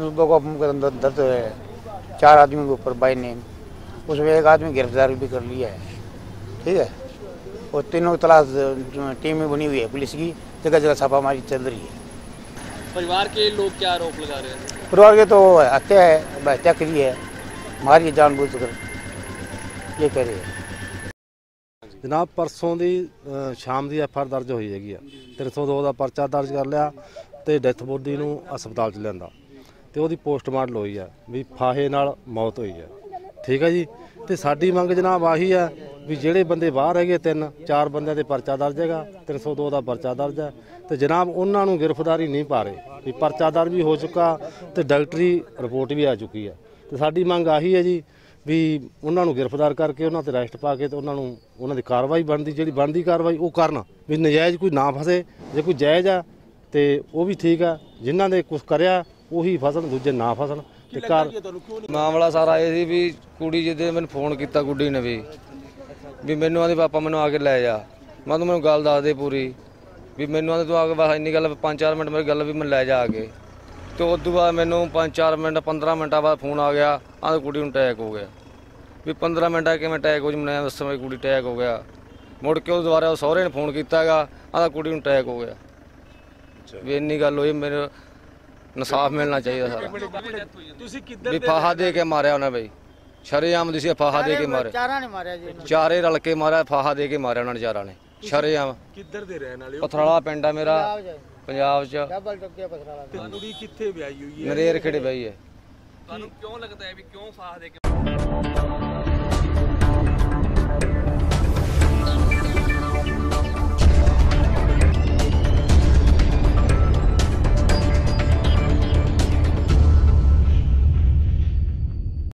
The- दर्द है चार आदमी के ऊपर बाई नेम उसमें एक आदमी गिरफ्तार भी कर लिया है ठीक है और तीनों की तलाश जो टीमें बनी हुई है पुलिस की जगह जगह छापामारी चल रही है परिवार के लोग क्या आरोप लगा रहे हैं परिवार के तो हत्या है हत्या करी है मारी जानबूझ कर ये कह रहे हैं ਜਨਾਬ ਪਰਸੋਂ ਦੀ ਅ, ਸ਼ਾਮ ਦੀ ਐਫ ਆਰ ਦਰਜ ਹੋਈ ਹੈਗੀ ਆ 302 ਦਾ ਪਰਚਾ ਦਰਜ ਕਰ ਲਿਆ ਤੇ ਡੈਥ ਬੋਡੀ ਨੂੰ ਹਸਪਤਾਲ 'ਚ ਲਿਆਂਦਾ ਤੇ ਉਹਦੀ ਪੋਸਟਮਾਰਟਮ ਹੋਈ ਆ, ਵੀ ਫਾਹੇ ਨਾਲ ਮੌਤ ਹੋਈ ਆ। ਠੀਕ ਹੈ ਜੀ? ਤੇ ਸਾਡੀ ਮੰਗ ਜਨਾਬ ਆਹੀ ਆ ਵੀ ਜਿਹੜੇ ਬੰਦੇ ਬਾਹਰ ਹੈਗੇ ਤਿੰਨ, ਚਾਰ ਬੰਦਿਆਂ ਦੇ ਪਰਚਾ ਦਰਜ ਹੈਗਾ 302 ਦਾ ਪਰਚਾ ਦਰਜ ਹੈ ਤੇ ਜਨਾਬ ਉਹਨਾਂ ਨੂੰ ਗ੍ਰਿਫਤਾਰੀ ਨਹੀਂ ਪਾ ਰਹੇ, ਵੀ ਪਰਚਾ ਦਰਜ ਵੀ ਹੋ ਚੁੱਕਾ ਤੇ ਡਾਕਟਰੀ ਰਿਪੋਰਟ ਵੀ ਆ ਚੁੱਕੀ ਆ। ਤੇ ਸਾਡੀ ਮੰਗ ਆਹੀ ਹੈ ਜੀ ਵੀ ਉਹਨਾਂ ਨੂੰ ਗ੍ਰਿਫਤਾਰ ਕਰਕੇ ਉਹਨਾਂ ਤੇ ਅਰੈਸਟ ਪਾ ਕੇ ਤੇ ਉਹਨਾਂ ਨੂੰ ਉਹਨਾਂ ਦੀ ਕਾਰਵਾਈ ਬਣਦੀ, ਜਿਹੜੀ ਬਣਦੀ ਕਾਰਵਾਈ ਉਹ ਕਰਨ, ਵੀ ਨਜਾਇਜ਼ ਕੋਈ ਨਾ ਫਸੇ, ਜੇ ਕੋਈ ਜਾਇਜ਼ ਆ ਤੇ ਉਹ ਵੀ ਠੀਕ ਆ, ਜਿਨ੍ਹਾਂ ਨੇ ਕੁਝ ਕਰਿਆ ਉਹੀ ਫਸਣ ਦੂਜੇ ਨਾ ਫਸਣ ਤੇ ਕਾਰ ਮਾਮਲਾ ਸਾਰਾ ਇਹ ਸੀ ਵੀ ਕੁੜੀ ਜਿਹਦੇ ਮੈਨੂੰ ਫੋਨ ਕੀਤਾ ਗੁੱਡੀ ਨੇ ਵੀ ਵੀ ਮੈਨੂੰ ਆਂਦੇ ਪਾਪਾ ਮੈਨੂੰ ਆ ਕੇ ਲੈ ਜਾ। ਮੈਂ ਤੂੰ ਮੈਨੂੰ ਗੱਲ ਦੱਸ ਦੇ ਪੂਰੀ ਵੀ ਮੈਨੂੰ ਆਂਦੇ ਤੂੰ ਆ ਕੇ ਬਸ ਇੰਨੀ ਗੱਲ 5-4 ਮਿੰਟ ਮੇਰੀ ਗੱਲ ਵੀ ਮੈਨੂੰ ਲੈ ਜਾ ਆ ਕੇ। ਤੇ ਉਸ ਤੋਂ ਬਾਅਦ ਮੈਨੂੰ 5-4 ਮਿੰਟ 15 ਮਿੰਟਾਂ ਬਾਅਦ ਫੋਨ ਆ ਗਿਆ ਆਂਦੇ ਕੁੜੀ ਨੂੰ ਅਟੈਕ ਹੋ ਗਿਆ। ਵੀ 15 ਮਿੰਟਾਂ ਕਿਵੇਂ ਅਟੈਕ ਹੋ ਜੀ ਮੈਨੂੰ ਦੱਸੋ ਵੀ ਕੁੜੀ ਅਟੈਕ ਹੋ ਗਿਆ। ਮੁੜ ਕੇ ਉਹ ਦੁਬਾਰਾ ਉਹ ਸਹੁਰੇ ਨੇ ਫੋਨ ਕੀਤਾ ਹੈਗਾ ਆਂਦਾ ਕੁੜੀ ਨੂੰ ਅਟੈਕ ਹੋ ਗਿਆ। ਵੀ ਇੰਨੀ ਗੱਲ ਹੋਈ ਮੇਰੇ ਇਨਸਾਫ ਮਿਲਣਾ ਚਾਹੀਦਾ ਸਾਰਾ। ਤੁਸੀਂ ਕਿੱਧਰ ਵੀ ਫਾਹਾ ਦੇ ਕੇ ਮਾਰਿਆ ਉਹਨਾਂ ਬਈ। ਸ਼ਰੇਆਮ ਤੁਸੀਂ ਫਾਹਾ ਦੇ ਕੇ ਮਾਰੇ ਚਾਰਾਂ ਨੇ ਮਾਰਿਆ ਜੀ ਚਾਰੇ ਰਲ ਕੇ ਮਾਰਿਆ ਫਾਹਾ ਦੇ ਕੇ ਮਾਰਿਆ ਉਹਨਾਂ ਨੇ ਚਾਰਾਂ ਨੇ। ਸ਼ਰੇਆਮ। ਕਿੱਧਰ ਦੇ ਰਹਿਣ ਵਾਲੇ ਪਥਰਾਲਾ ਪਿੰਡ ਆ ਮੇਰਾ। ਪੰਜਾਬ ਚ ਡਬਲ ਟੱਕਿਆ ਪਥਰਾਲਾ ਤੇ ਕੁੜੀ ਕਿੱਥੇ ਵਿਆਹੀ ਹੋਈ ਹੈ? ਨਰੇਰ ਖੇੜੇ ਵਿਆਹੀ ਹੈ। ਤੁਹਾਨੂੰ ਕਿਉਂ ਲੱਗਦਾ ਹੈ ਵੀ ਕਿਉਂ ਫਾਹਾ ਦੇ ਕੇ